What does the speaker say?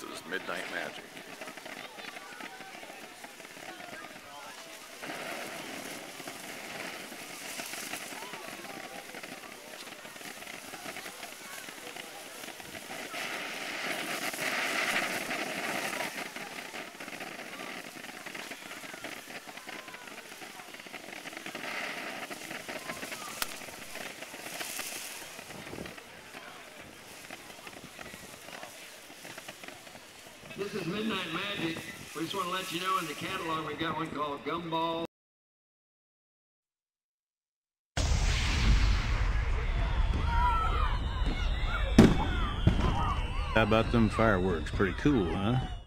This is Midnight Magic. This is Midnight Magic. We just want to let you know in the catalog we've got one called Gumball. How about them fireworks? Pretty cool, huh?